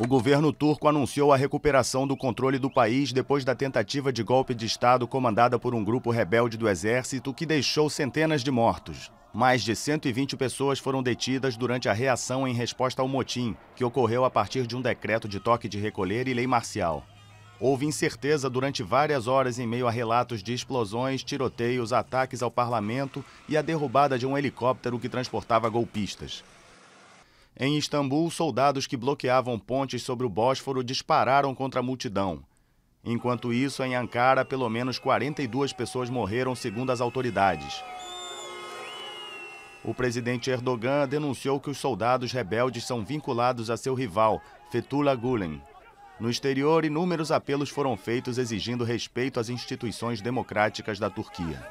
O governo turco anunciou a recuperação do controle do país depois da tentativa de golpe de Estado comandada por um grupo rebelde do exército que deixou centenas de mortos. Mais de 120 pessoas foram detidas durante a reação em resposta ao motim, que ocorreu a partir de um decreto de toque de recolher e lei marcial. Houve incerteza durante várias horas em meio a relatos de explosões, tiroteios, ataques ao parlamento e a derrubada de um helicóptero que transportava golpistas. Em Istambul, soldados que bloqueavam pontes sobre o Bósforo dispararam contra a multidão. Enquanto isso, em Ankara, pelo menos 42 pessoas morreram, segundo as autoridades. O presidente Erdogan denunciou que os soldados rebeldes são vinculados a seu rival, Fethullah Gulen. No exterior, inúmeros apelos foram feitos exigindo respeito às instituições democráticas da Turquia.